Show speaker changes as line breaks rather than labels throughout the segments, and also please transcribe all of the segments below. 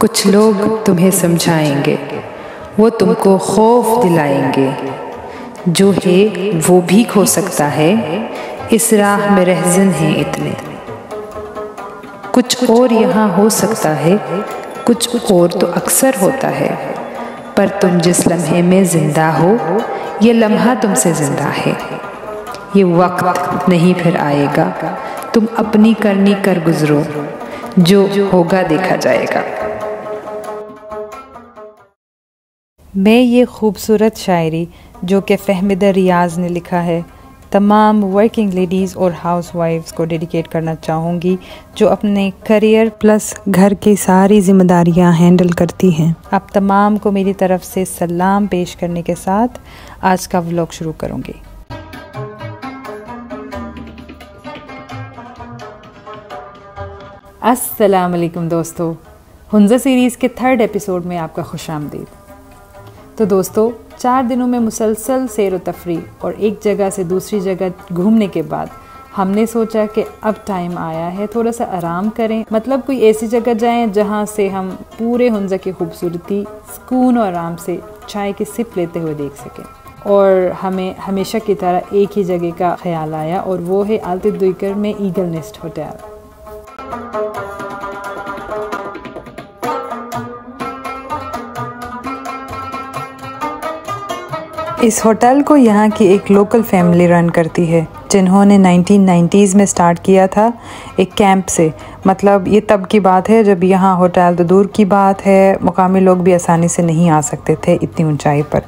कुछ लोग तुम्हें समझाएँगे वो तुमको खौफ दिलाएँगे। जो है वो भी खो सकता है इस राह में रहजन है इतने। कुछ और यहाँ हो सकता है कुछ और तो अक्सर होता है। पर तुम जिस लम्हे में ज़िंदा हो ये लम्हा तुमसे ज़िंदा है। ये वक्त नहीं फिर आएगा। तुम अपनी करनी कर गुजरो। जो होगा देखा जाएगा।
मैं ये खूबसूरत शायरी, जो कि फ़हमिद रियाज ने लिखा है, तमाम वर्किंग लेडीज़ और हाउस वाइफ्स को डेडिकेट करना चाहूँगी, जो अपने करियर प्लस घर की सारी जिम्मेदारियाँ हैंडल करती हैं। आप तमाम को मेरी तरफ़ से सलाम पेश करने के साथ आज का व्लॉग शुरू करूँगी। असलकम दोस्तों। हंजा सीरीज़ के थर्ड एपिसोड में आपका खुश आमदीद। तो दोस्तों, चार दिनों में मुसलसल सैर तफरी और एक जगह से दूसरी जगह घूमने के बाद हमने सोचा कि अब टाइम आया है थोड़ा सा आराम करें। मतलब कोई ऐसी जगह जाएँ जहाँ से हम पूरे हंजा की खूबसूरती, सुकून और आराम से चाय की सिप लेते हुए देख सकें। और हमें हमेशा की तरह एक ही जगह का ख्याल आया और वो है आलती दुईकर में ईगल नेस्ट होटल। इस होटल को यहाँ की एक लोकल फैमिली रन करती है, जिन्होंने 1990s में स्टार्ट किया था एक कैंप से। मतलब ये तब की बात है जब यहाँ होटल तो दूर की बात है, मुकामी लोग भी आसानी से नहीं आ सकते थे इतनी ऊंचाई पर।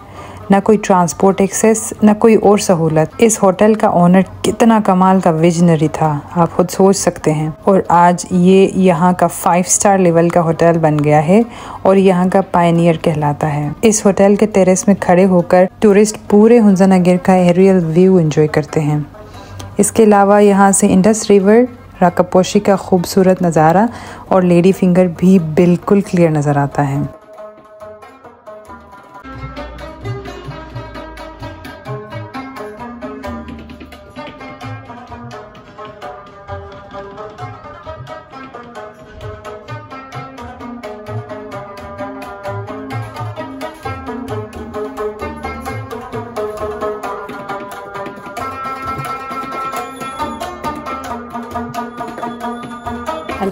ना कोई ट्रांसपोर्ट एक्सेस ना कोई और सहूलत। इस होटल का ओनर कितना कमाल का विजनरी था, आप खुद सोच सकते हैं। और आज ये यहाँ का फाइव स्टार लेवल का होटल बन गया है और यहाँ का पायनियर कहलाता है। इस होटल के टेरेस में खड़े होकर टूरिस्ट पूरे हुंजनगर का एरियल व्यू एंजॉय करते हैं। इसके अलावा यहाँ से इंडस रिवर राकापोशी का खूबसूरत नज़ारा और लेडी फिंगर भी बिल्कुल क्लियर नज़र आता है।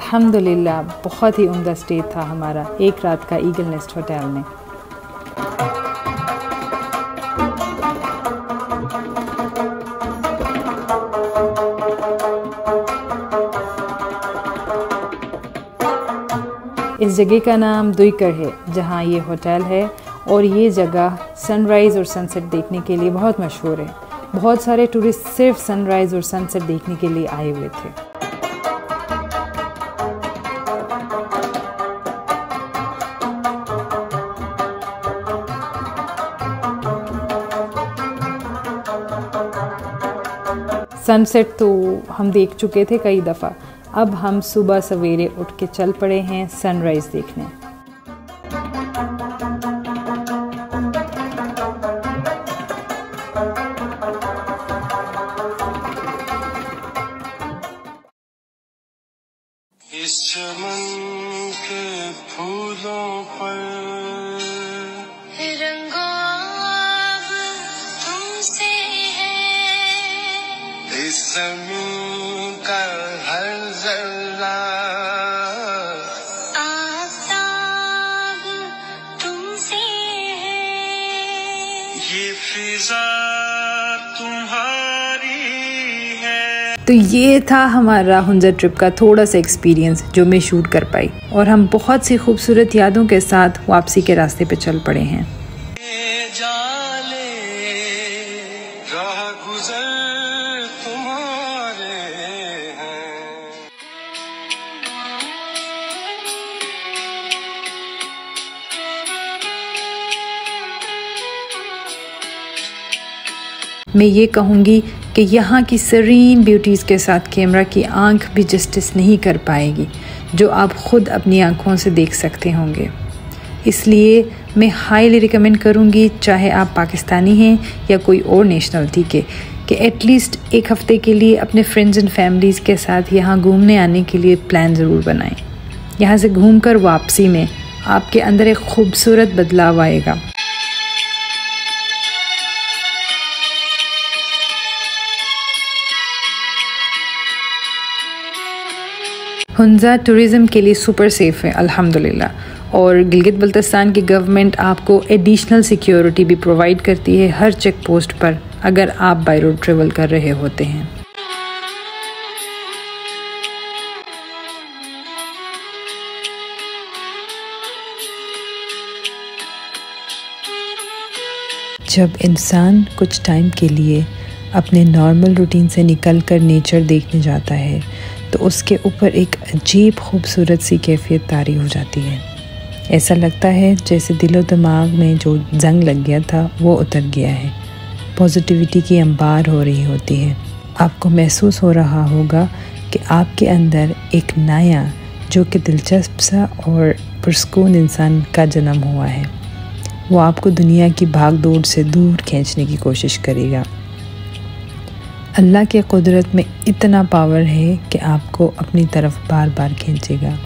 अल्हम्दुलिल्लाह, बहुत ही उम्दा स्टे था हमारा, एक रात का ईगल नेस्ट होटल में। इस जगह का नाम दुईकर है, जहाँ ये होटल है और ये जगह सनराइज़ और सनसेट देखने के लिए बहुत मशहूर है। बहुत सारे टूरिस्ट सिर्फ़ सनराइज़ और सनसेट देखने के लिए आए हुए थे। सनसेट तो हम देख चुके थे कई दफ़ा। अब हम सुबह सवेरे उठ के चल पड़े हैं सनराइज़ देखने।
इस चमन ज़मीन का हर जर्रा। ये फिजा तुम्हारी है।
तो ये था हमारा हुंजा ट्रिप का थोड़ा सा एक्सपीरियंस जो मैं शूट कर पाई। और हम बहुत सी खूबसूरत यादों के साथ वापसी के रास्ते पे चल पड़े
हैं।
मैं ये कहूँगी कि यहाँ की सरीन ब्यूटीज़ के साथ कैमरा की आँख भी जस्टिस नहीं कर पाएगी, जो आप ख़ुद अपनी आँखों से देख सकते होंगे। इसलिए मैं हाईली रिकमेंड करूँगी, चाहे आप पाकिस्तानी हैं या कोई और नेशनलिटी के, कि एटलीस्ट एक हफ़्ते के लिए अपने फ्रेंड्स एंड फैमिलीज़ के साथ यहाँ घूमने आने के लिए प्लान ज़रूर बनाएँ। यहाँ से घूमकर वापसी में आपके अंदर एक खूबसूरत बदलाव आएगा। हंजा टूरिज़म के लिए सुपर सेफ़ है, अल्हम्दुलिल्लाह। और गिलगित बल्तिस्तान की गवर्नमेंट आपको एडिशनल सिक्योरिटी भी प्रोवाइड करती है हर चेक पोस्ट पर, अगर आप बाई रोड ट्रेवल कर रहे होते हैं। जब इंसान कुछ टाइम के लिए अपने नॉर्मल रूटीन से निकल कर नेचर देखने जाता है तो उसके ऊपर एक अजीब खूबसूरत सी कैफियत तारी हो जाती है। ऐसा लगता है जैसे दिलो दिमाग में जो जंग लग गया था, वो उतर गया है। पॉजिटिविटी की अंबार हो रही होती है। आपको महसूस हो रहा होगा कि आपके अंदर एक नया, जो कि दिलचस्प सा और पुरस्कून इंसान का जन्म हुआ है। वो आपको दुनिया की भाग दौड़ से दूर खींचने की कोशिश करेगा। अल्लाह के कुदरत में इतना पावर है कि आपको अपनी तरफ़ बार बार खींचेगा।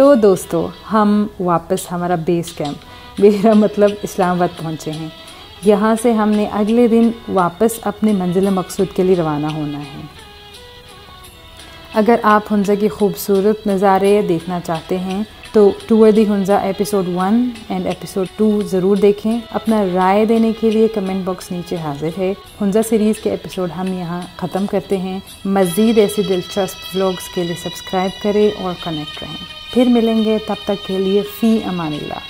तो दोस्तों, हम वापस हमारा बेस कैंप मेरा मतलब इस्लामाबाद पहुँचे हैं। यहाँ से हमने अगले दिन वापस अपने मंजिल मकसूद के लिए रवाना होना है। अगर आप हंजा की खूबसूरत नज़ारे देखना चाहते हैं तो tour the Hunza episode one and episode two ज़रूर देखें। अपना राय देने के लिए कमेंट बॉक्स नीचे हाजिर है। हंजा सीरीज़ के एपिसोड हम यहाँ ख़त्म करते हैं। मज़ीद ऐसे दिलचस्प व्लॉग्स के लिए सब्सक्राइब करें और कनेक्ट रहें। फिर मिलेंगे तब तक के लिए फ़ी अमानिल्ला